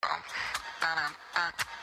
Ba-dum, ba-dum,